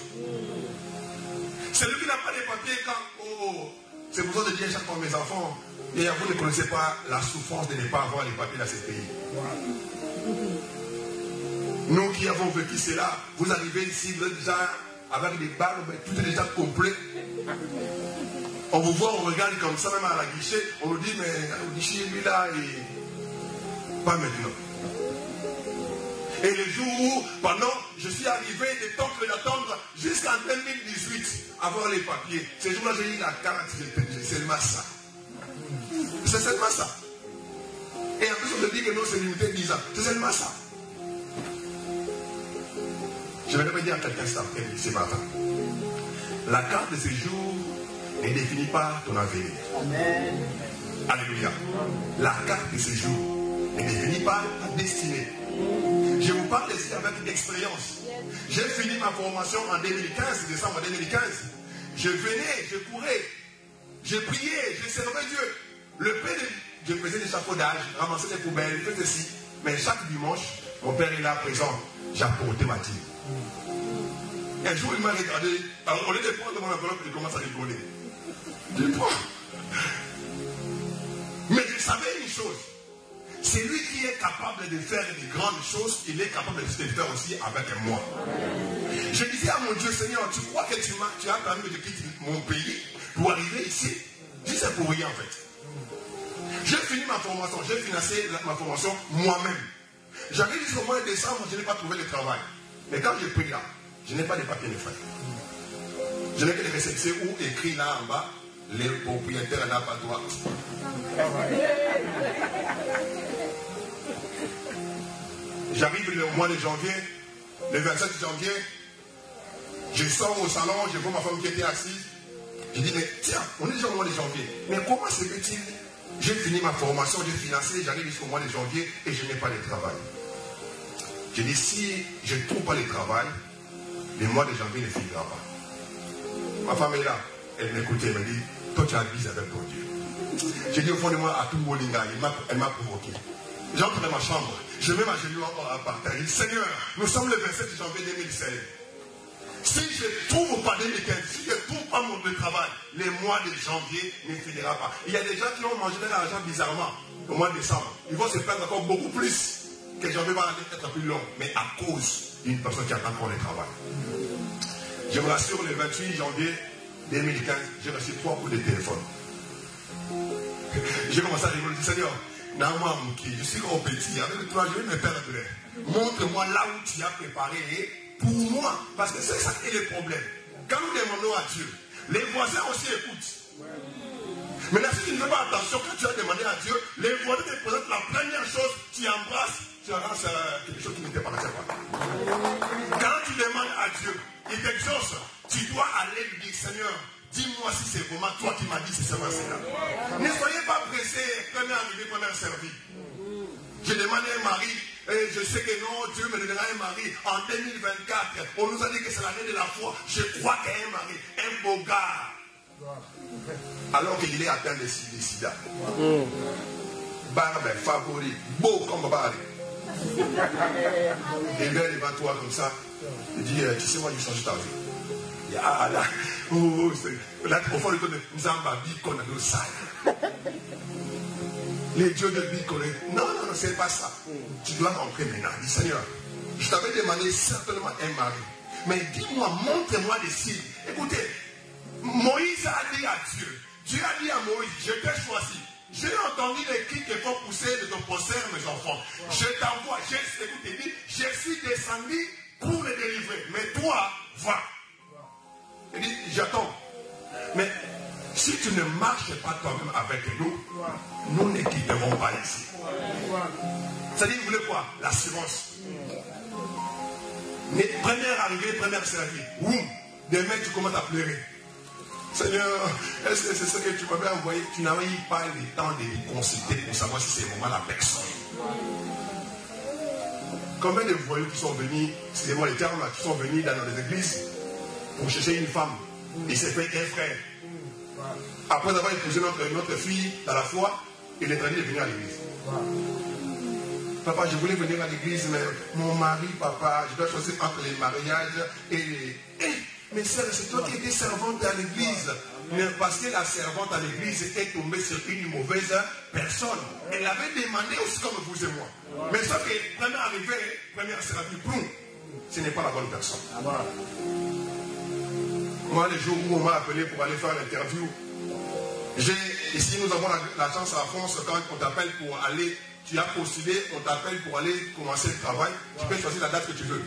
Celui qui n'a pas de papier quand oh, c'est pour ça de dire chaque fois mes enfants, et vous ne connaissez pas la souffrance de ne pas avoir les papiers dans ce pays. Nous qui avons vécu cela, vous arrivez ici, vous êtes déjà avec des barbes, tout est déjà complet. On vous voit, on regarde comme ça, même à la guichet, on nous dit, mais le guichet, lui là, et pas maintenant. Et le jour où, pendant, je suis arrivé de temps que d'attendre jusqu'en 2018, avoir les papiers. Ce jour-là, j'ai eu la carte, c'est seulement ça. C'est seulement ça. Et en plus, on te dit que nous, c'est limité 10 ans. C'est seulement ça. Je vais te dire à quelqu'un ce matin. La carte de séjour ne définit pas ton avenir. Amen. Alléluia. La carte de séjour ne définit pas ta destinée. Je vous parle ici avec expérience. J'ai fini ma formation en 2015, décembre 2015. Je venais, je courais, je priais, je servais Dieu. Le père, je faisais des chapeaudages, ramassais des poubelles, je faisais ceci. Mais chaque dimanche, mon père est là présent. J'apportais ma dîme. Un jour, il m'a regardé. Au lieu de prendre mon enveloppe, il commence à rigoler. Mais je savais une chose. C'est lui qui est capable de faire de grandes choses, il est capable de le faire aussi avec moi. Je disais à mon Dieu, Seigneur, tu crois que tu, tu as permis de quitter mon pays pour arriver ici? Dis, c'est pour rien en fait. J'ai fini ma formation, j'ai financé ma formation moi-même. J'arrive jusqu'au mois de décembre, je n'ai pas trouvé de travail. Mais quand j'ai pris là, je n'ai pas de papier de frère. Je n'ai que des réceptions où écrit là en bas, les propriétaires n'ont pas droit. J'arrive le mois de janvier, le 27 janvier, je sors au salon, je vois ma femme qui était assise. Je dis, mais tiens, on est déjà au mois de janvier. Mais comment se fait-il? J'ai fini ma formation, j'ai financé, j'arrive jusqu'au mois de janvier et je n'ai pas de travail. Je dis, si je ne trouve pas de travail, le mois de janvier ne finira pas. Ma femme est là. elle m'écoutait, elle m'a dit, toi tu abuses avec ton Dieu. J'ai dit au fond de moi à tout Molinga, elle m'a provoqué. J'entre dans ma chambre, je mets ma genou encore à partir. Je dis, Seigneur, nous sommes le 27 janvier 2016. Si je ne trouve pas des week-ends, si je ne trouve pas mon travail, les mois de janvier ne finira pas. Il y a des gens qui ont mangé de l'argent bizarrement au mois de décembre. Ils vont se perdre encore beaucoup plus que janvier va être plus long, mais à cause d'une personne qui attend encore le travail. Je me rassure, le 28 janvier 2015, j'ai reçu trois coups de téléphone. J'ai commencé à rigoler, Seigneur, je suis au petit, avec toi, je vais me perdre. Montre-moi là où tu as préparé pour moi. Parce que c'est ça qui est le problème. Quand nous demandons à Dieu, les voisins aussi écoutent. Maintenant, si tu ne fais pas attention, quand tu as demandé à Dieu, les voisins te présentent la première chose, tu embrasses, tu avances euh, quelque chose qui n'était pas là. Quand tu demandes à Dieu, il t'exauce, tu dois aller lui dire, Seigneur, Dis-moi si c'est vraiment toi qui m'as dit c'est seulement cela. Ne soyez pas pressés, premier arrivé, premier servi. J'ai demandé un mari, et je sais que non, Dieu me donnera un mari en 2024. On nous a dit que c'est l'année de la foi. Je crois qu'il y a un mari, un beau gars. Alors qu'il est atteint de sida. Barbe, favori, beau comme Barbe. Il vient devant toi comme ça. Il dit, euh, tu sais, moi, je change ta vie. Ah là, oh, c'est. Là, au fond, Bicon à nos salles. Les dieux de Bicon. Non, non, non, c'est pas ça. Tu dois rentrer maintenant. Dis Seigneur, je t'avais demandé certainement un mari. Mais dis-moi, montre-moi les signes. Écoutez, Moïse a dit à Dieu, Dieu a dit à Moïse, je t'ai choisi. J'ai entendu les cris qu'il faut pousser de ton poster, mes enfants. Je t'envoie, écoutez, je suis descendu pour les délivrer. Mais toi, va. Il dit, j'attends. Mais si tu ne marches pas toi-même avec nous, nous ne quitterons pas ici. C'est-à-dire, vous voulez quoi? L'assurance. Première arrivée, première servie. Oum, demain tu commences à pleurer. Seigneur, est-ce que c'est ce que tu m'avais envoyé? Tu n'avais pas le temps de consulter pour savoir si c'est vraiment la personne. Combien de voyous qui sont venus, excusez-moi les termes, qui sont venus dans les églises pour chercher une femme? Il s'est fait un frère. Après avoir épousé notre, notre fille dans la foi, il est train de venir à l'église. Papa, je voulais venir à l'église, mais mon mari, papa, je dois choisir entre les mariages et les. Mais c'est toi qui étais servante à l'église. Mais parce que la servante à l'église était tombée sur une mauvaise personne. Elle avait demandé aussi comme vous et moi. Mais sauf que, première arrivée, première servie, ce n'est pas la bonne personne. Moi, le jour où on m'a appelé pour aller faire l'interview, ici nous avons la, chance en France, quand on t'appelle pour aller, tu as postulé, on t'appelle pour aller commencer le travail, tu peux choisir la date que tu veux.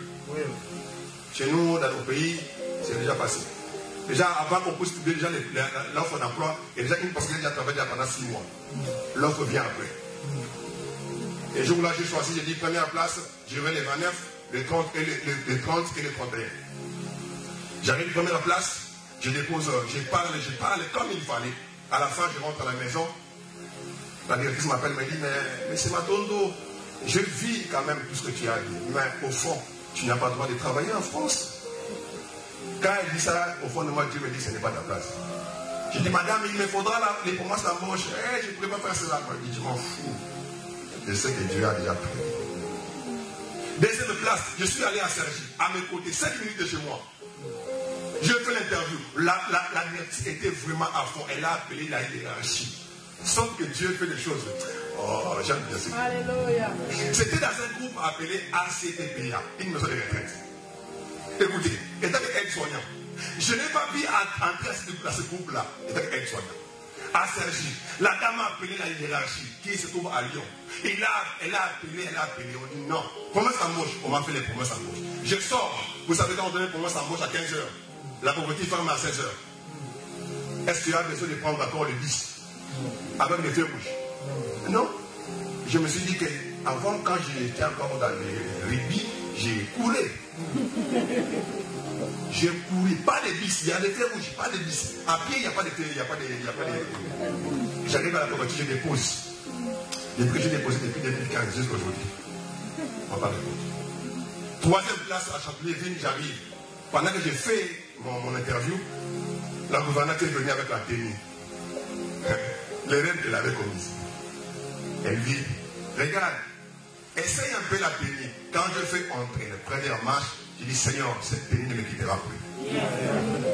Chez nous, dans nos pays, c'est déjà passé. Déjà, avant qu'on puisse déjà l'offre d'emploi, il y a déjà une personne qui a travaillé pendant six mois. L'offre vient après. Et le jour là, j'ai choisi, j'ai dit première place, je vais les 29, les 30 et les 30 et les 31. J'arrive première place, je dépose, je parle, je parle comme il fallait. À la fin, je rentre à la maison. La directrice m'appelle, me dit, mais, mais c'est Matondo, je vis quand même tout ce que tu as dit. Mais au fond, tu n'as pas le droit de travailler en France. Quand elle dit ça, au fond de moi, Dieu me dit, ce n'est pas ta place. Je dis, madame, il me faudra la, les promesses d'embauche. Eh, je ne pourrais pas faire cela. Je dis, je m'en fous. Je sais que Dieu a déjà pris. Deuxième place, je suis allé à Sergi, à mes côtés, 5 minutes de chez moi. Je fais l'interview. La, la, la était vraiment à fond. Elle a appelé la hiérarchie. Sauf que Dieu fait des choses. Oh, j'aime bien ça. Alléluia. C'était dans un groupe appelé ACTPA, une maison de retraite. Écoutez, étant aide-soignant, je n'ai pas pu entrer à ce groupe-là, étant aide-soignant. À Sergi, la dame a appelé la hiérarchie qui se trouve à Lyon. Et là, elle a appelé, elle a appelé. On dit non. Promesse embauche. On m'a fait les promesses embauche. Je sors. Vous savez quand on donne une promesse embauche à 15 heures. La pauvreté ferme à 16 heures. Est-ce qu'il y a besoin de prendre encore le bis avec les feux rouges? Non. Je me suis dit que avant, quand j'étais encore dans les rugby, j'ai couru. J'ai couru, pas de bis, il y a des feux rouges, pas de bis. À pied, il n'y a pas de il n'y a pas de. Pas de... J'arrive à la pauvreté, je dépose. Depuis que j'ai déposé depuis 2015 jusqu'à aujourd'hui. On parle de Troisième place à Châtelet-Ville, j'arrive. Pendant que j'ai fait mon, interview, La gouvernante est venue avec la tenue. L'erreur qu'elle avait commise. Elle dit, regarde, essaye un peu la tenue. Quand je fais entrer la première marche, je dis, Seigneur, cette tenue ne me quittera plus.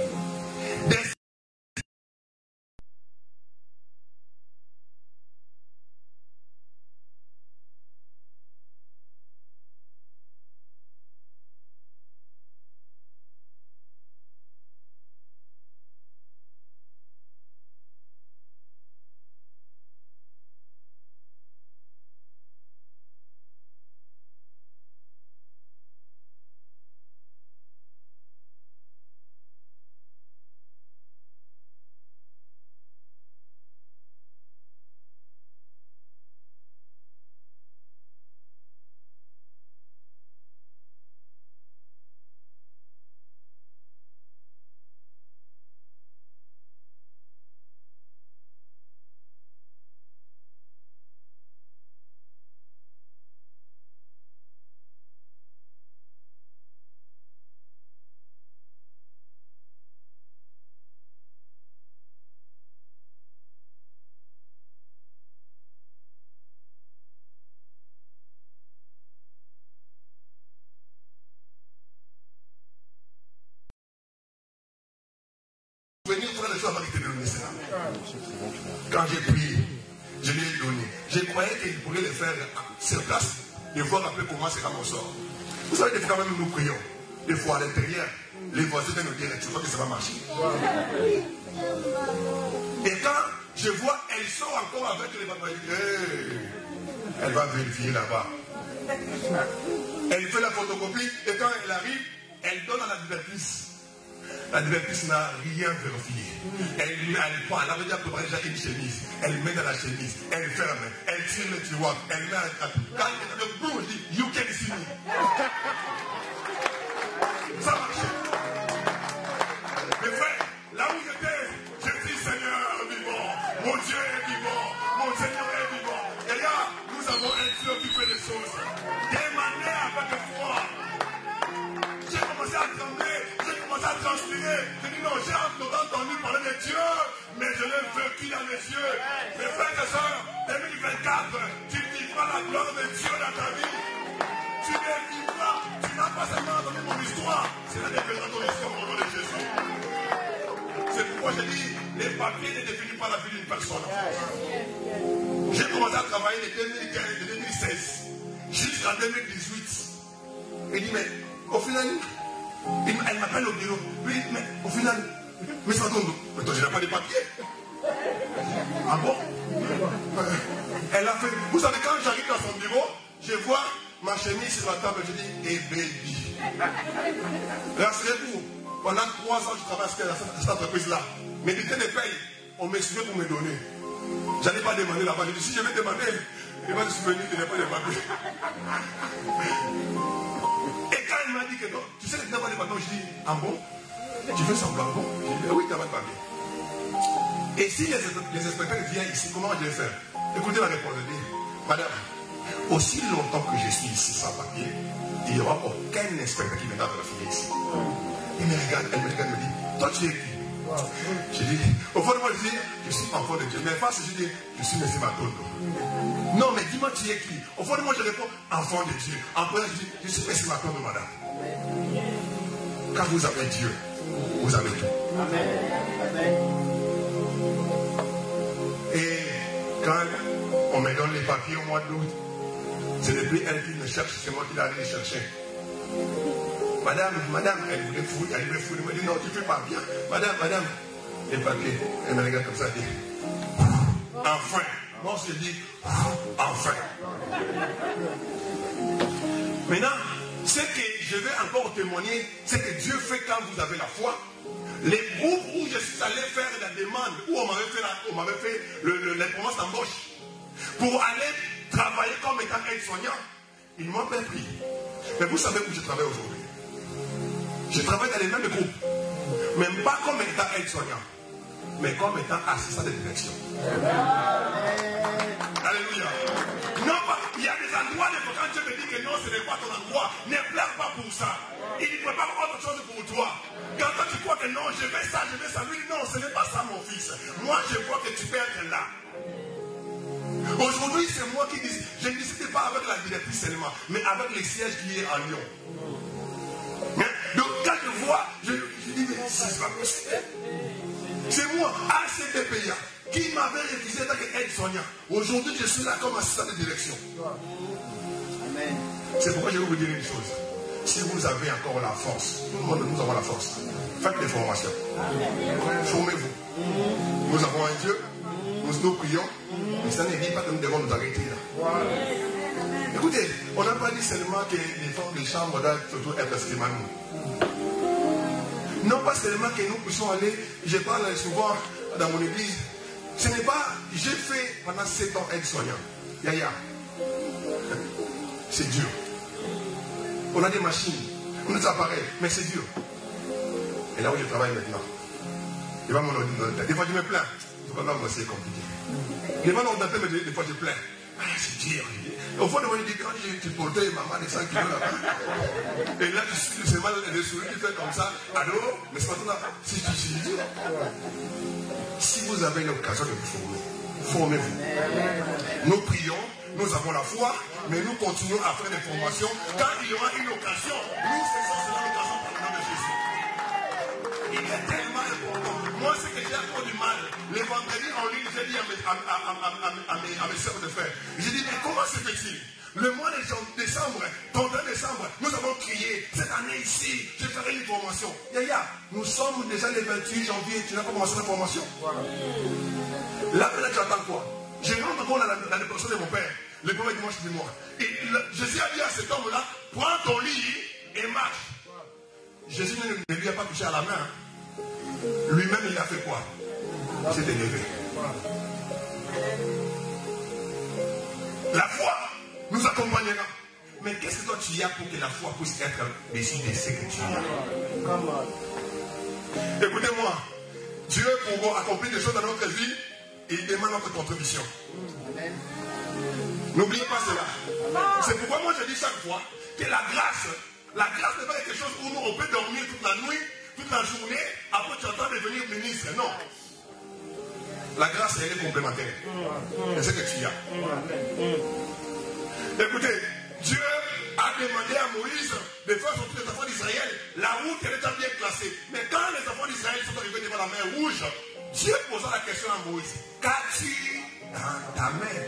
Comment sera mon sort. Vous savez, des fois, quand même, nous prions. Des fois, à l'intérieur, les voisins viennent nous dire, tu vois que ça va marcher? Et quand je vois, elle sort encore avec les papas, elle va vérifier là-bas. Elle fait la photocopie, et quand elle arrive, elle donne à la directrice. La directrice n'a rien vérifié. Elle, elle prend, elle avait déjà préparé déjà une chemise. Elle met dans la chemise, elle ferme, elle tire le tiroir, elle met un tapis. Quand elle le boum, je dis, you can see me. Ça marche. Non, j'ai entendu parler de Dieu, mais je l'ai vécu dans mes yeux. Mes frères et sœurs, 2024, tu vivras la gloire de Dieu dans ta vie? Tu ne vivras, tu n'as pas seulement entendu mon histoire, c'est la deviendra ton histoire au nom de Jésus. C'est pourquoi je dis, les papiers ne définissent pas la vie d'une personne. J'ai commencé à travailler de 2015, de 2016 jusqu'en 2018. Il dit, mais au final, elle m'appelle au bureau. Dit, mais au final, mais ça tombe. Mais toi, je n'ai pas de papier. Ah bon? Euh, Elle a fait. Vous savez, quand j'arrive dans son bureau, je vois ma chemise sur la table, je dis, et baby. Rassurez-vous, pendant trois ans, je travaille à cette, entreprise-là. Mais du temps de paye, on me suivait pour me donner. Je n'allais pas demander là-bas. Je dis, si je vais demander, il va se souvenir qu'il n'y a pas de papier. Que non, tu sais de papier, je dis, ah bon? Tu fais semblant bon? Je dis, oui, tu n'as pas de papier. Et si les, les inspecteurs viennent ici, comment je vais faire? Écoutez la réponse. Je dis, madame, aussi longtemps que je suis ici sans papier, il n'y aura aucun inspecteur qui viendra vérifier ici. Il me regarde, elle me regarde, elle me dit, toi tu es qui? Je dis, au fond de moi, je dis, je suis enfant de Dieu. Mais face, je dis, je suis Messie Matondo. Non, mais dis-moi, tu es qui? Au fond de moi, je réponds, enfant de Dieu. En premier, je dis, je suis Messie Matondo, madame. Quand vous avez Dieu, vous avez tout. Et quand on me donne les papiers au mois d'août, c'est depuis elle qui me cherche, c'est moi qui l'ai allé chercher. Madame, madame, elle voulait fouiller, elle voulait fouiller. Elle me dit non, tu fais pas bien. Madame, madame, les papiers. Elle me regarde comme ça, elle dit, enfin. Moi, je dis, enfin. Maintenant, ce que je vais encore témoigner, c'est que Dieu fait quand vous avez la foi. Les groupes où je suis allé faire la demande, où on m'avait fait, la, on m'avait fait le, le, les promesses d'embauche, pour aller travailler comme étant aide-soignant, ils m'ont pas pris. Mais vous savez où je travaille aujourd'hui Je travaille dans les mêmes groupes, même pas comme étant aide-soignant, mais comme étant assistant de direction. Alléluia. Non, il y a des endroits, fois, quand Dieu ton endroit, ne pleure pas pour ça. Il ne prépare pas autre chose pour toi. Quand toi, tu crois que non, je vais ça, je vais ça. Lui, non, ce n'est pas ça, mon fils. Moi, je crois que tu peux être là. Aujourd'hui, c'est moi qui dis. Je ne discute pas avec la directrice seulement, mais avec les sièges qui est à Lyon. Hein? Donc, quand je vois, je, dis, mais c'est pas possible. C'est moi, ACDPA, qui m'avait refusé tant qu'aide-soignant. Aujourd'hui, je suis là comme assistant de direction. C'est pourquoi je vais vous dire une chose. Si vous avez encore la force, tout le monde, nous avons la force. Faites des formations. Formez-vous. Nous avons un Dieu, nous nous prions, mais ça ne dit pas que nous devons nous arrêter là. Écoutez, on n'a pas dit seulement que les femmes de chambre doivent surtout être nous. Non pas seulement que nous puissions aller, je parle souvent dans mon église, ce n'est pas, j'ai fait pendant 7 ans aide-soignant. Yaya. C'est dur. On a des machines, on a des appareils, mais c'est dur. Et là où je travaille maintenant, va mon ordinateur. Des fois je me plains. Vraiment, c'est compliqué. Les gens ordinateur me disent des fois je plains. Ah, c'est dur. Au fond de moi, je dis, quand tu portais maman de 5 kilos là-bas, et là, tu sais mal les souris, tu fais comme ça, allô, mais c'est pas là. Si tu dis, dur. Si vous avez l'occasion de vous former, formez-vous. Nous prions, nous avons la foi, mais nous continuons à faire des formations. Quand il y aura une occasion, nous cela l'occasion pour le nom de Jésus. Il est tellement important. Moi, c'est que j'ai encore du mal. Vendredis en ligne, j'ai dit à mes, à, à, à, mes, soeurs de frères, j'ai dit, mais comment se fait-il? Le mois de décembre, 31 décembre, nous avons crié, cette année ici, je ferai une formation. Yaya, nous sommes déjà le 28 janvier, tu n'as pas commencé la formation. Là, là, tu attends quoi? Je rentre encore dans la, de mon père, le premier dimanche du mois. Jésus a dit à cet homme-là, prends ton lit et marche. Jésus ne lui a pas touché à la main. Lui-même, il a fait quoi? Il s'est élevé. La foi nous accompagnera. Mais qu'est-ce que toi tu as pour que la foi puisse être déçue de ce que tu as? Écoutez-moi, Dieu pour accomplir des choses dans notre vie, il demande notre contribution. N'oubliez pas cela. C'est pourquoi moi je dis chaque fois que la grâce, la grâce n'est pas quelque chose où nous, on peut dormir toute la nuit, toute la journée, après tu entends devenir ministre. Non. La grâce, elle est complémentaire. C'est ce que tu as. Écoutez, Dieu a demandé à Moïse de faire sortir les enfants d'Israël. La route, elle était bien classée. Mais quand les enfants d'Israël sont arrivés devant la mer rouge, Dieu posa la question à Moïse. Qu'as-tu dans ta main?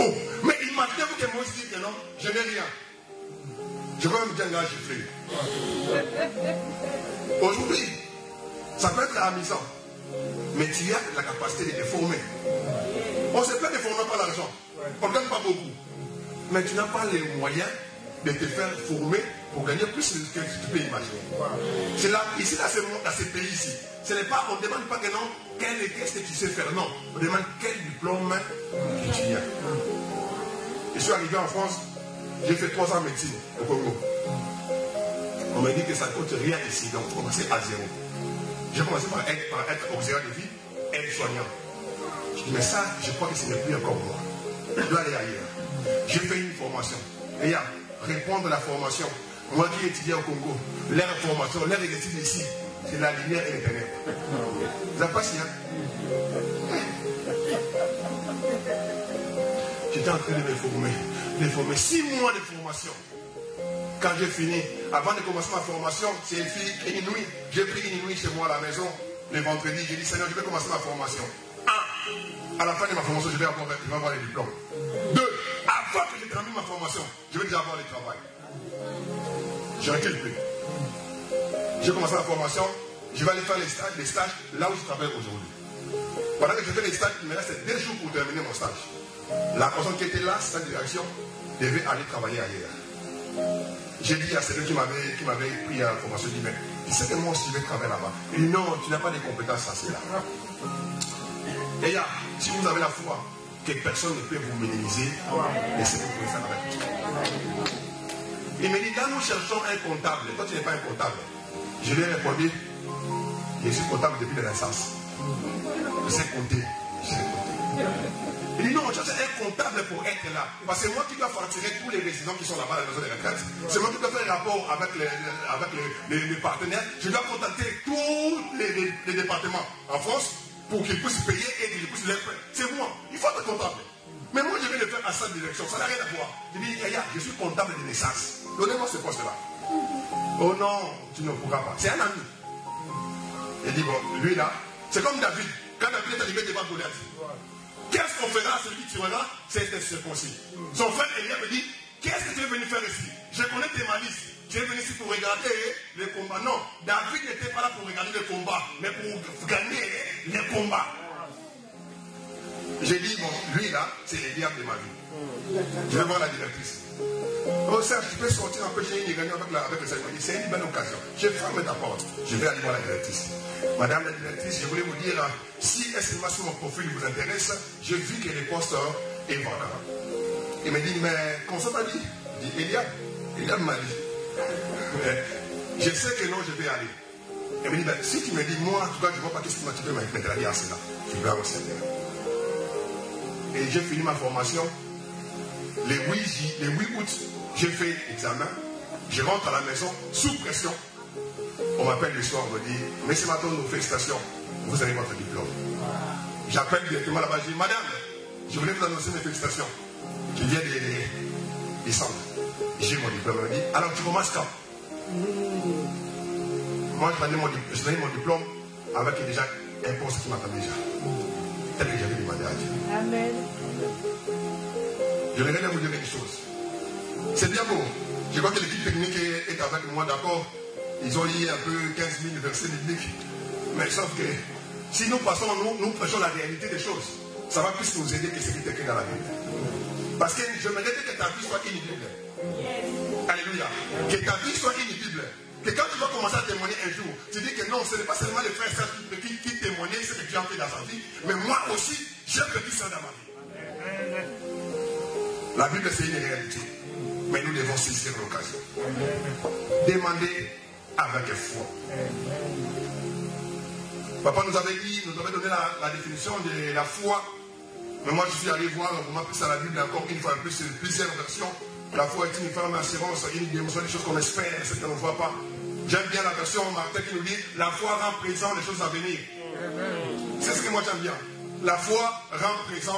Oh, mais imaginez-vous que Moïse dit que non, je n'ai rien. Je vais même dire un giflé. Aujourd'hui, ça peut être amusant. Mais tu as la capacité de te former. On se fait de former par l'argent. On ne gagne pas beaucoup mais tu n'as pas les moyens de te faire former pour gagner plus que tu peux imaginer. C'est là, ici, dans ce, dans ce pays ici, ce n'est pas, on ne demande pas que non, quel est ce que tu sais faire, non. On demande quel diplôme tu as. Je suis arrivé en France, j'ai fait trois ans de médecine au Congo. On m'a dit que ça ne coûte rien ici, donc faut commencer à zéro. J'ai commencé par être, par auxiliaire de vie, être soignant. Je dis, mais ça, je crois que ce n'est plus encore moi. Je dois aller ailleurs. J'ai fait une formation. Et à répondre à la formation. Moi qui étudie au Congo, leur formation, leur étude ici, c'est la lumière et ténèbres. Vous avez pas si, hein? J'étais en train de me former. De former. Six mois de formation. Quand j'ai fini, avant de commencer ma formation, c'est une fille, nuit. J'ai pris une nuit chez moi à la maison, le vendredi. J'ai dit, Seigneur, je vais commencer ma formation. Un, à la fin de ma formation, je vais avoir, avoir les diplômes. Deux, avant que je termine ma formation, je vais déjà avoir le travail. Je recule plus. J'ai commencé la formation, je vais aller faire les stages, les stages là où je travaille aujourd'hui. Pendant que je fais les stages, il me reste deux jours pour terminer mon stage. La personne qui était là, cette direction, devait aller travailler ailleurs. J'ai dit à celui qui m'avait, pris à la formation, dit, mais tu sais que moi aussi vais travailler là-bas. Il non, tu n'as pas de compétences assez là. Et là, si vous avez la foi, que personne ne peut vous minimiser, laissez vous pouvez faire avec Il me dit, quand nous cherchons un comptable, toi tu n'es pas un comptable, je lui ai répondu, je suis comptable depuis la naissance. Je sais compter. Je sais compter. Il dit non, on cherche un comptable pour être là. Parce que c'est moi qui dois facturer tous les résidents qui sont là-bas à la maison des retraites. C'est moi qui dois faire rapport avec les, avec les, partenaires. Je dois contacter tous les, les départements en France pour qu'ils puissent payer et qu'ils puissent les faire. C'est moi. Il faut être comptable. Mais moi, je vais le faire à sa direction. Ça n'a rien à voir. Je dis, Yaya, je suis comptable de naissance. Donnez-moi ce poste-là. Oh non, tu ne pourras pas. C'est un ami. Il dit, bon, lui là, c'est comme David. Quand David est arrivé devant Goliath, qu'est-ce qu'on fera à celui qui tuera C'est circoncis. Son frère Eliab me dit, qu'est-ce que tu veux venir faire ici? Je connais tes malices. Tu es venu ici pour regarder les combats. Non, David n'était pas là pour regarder les combats, mais pour gagner les combats. J'ai dit, bon, lui là, c'est Eliab de ma vie. Je vais voir la directrice. Oh Serge, tu peux sortir un peu, j'ai une réunion avec, avec le Seigneur. C'est une bonne occasion. Je ferme ta porte. Je vais aller voir la directrice. Madame la directrice, je voulais vous dire, si que sur mon profil vous intéresse, je vis que les postes est vacant. Il me dit, mais qu'on s'en dit? Il dit, Eliab, Eliab m'a dit, je sais que non, je vais aller. Elle me dit, ben, si tu me dis, moi, en tout cas, je ne vois pas qu'est-ce que tu peux m'aider à cela. Je vais au. Et j'ai fini ma formation. Les 8, les 8 août, j'ai fait examen. Je rentre à la maison sous pression. On m'appelle le soir, on me dit, Monsieur Maton, nos félicitations. Vous avez votre diplôme. J'appelle directement là-bas, je dis, Madame, je voulais vous annoncer mes félicitations. Qui vient de descendre j'ai mon diplôme. Elle dit, alors tu commences quand? Moi, je donnais mon, mon diplôme avec déjà un poste qui m'attend déjà. Tel que j'avais demandé à Dieu. Amen. Je voudrais vous dire une chose. C'est bien beau. Je crois que l'équipe technique est avec moi, d'accord Ils ont lié un peu 15 000 versets bibliques. Mais sauf que si nous passons, nous, nous prêchons la réalité des choses, ça va plus nous aider que ce qui est écrit dans la Bible. Parce que je me que ta vie soit inutile. Alléluia. Que ta vie soit inutile. Que quand tu vas commencer à témoigner un jour, tu dis que non, ce n'est pas seulement les frères et qui, qui, témoignaient ce que tu as fait dans sa vie, mais moi aussi, j'ai petit ça dans ma vie. La Bible, c'est une réalité. Mais nous devons saisir l'occasion. Demander avec foi. Papa nous avait dit, nous avait donné la, définition de la foi. Mais moi, je suis allé voir, on m'a pris ça la Bible encore une fois plus, plusieurs versions. La foi est une forme d'assurance, une démonstration des choses qu'on espère, ce qu'on ne voit pas. J'aime bien la version Martin qui nous dit la foi rend présent les choses à venir. C'est ce que moi j'aime bien. La foi rend présent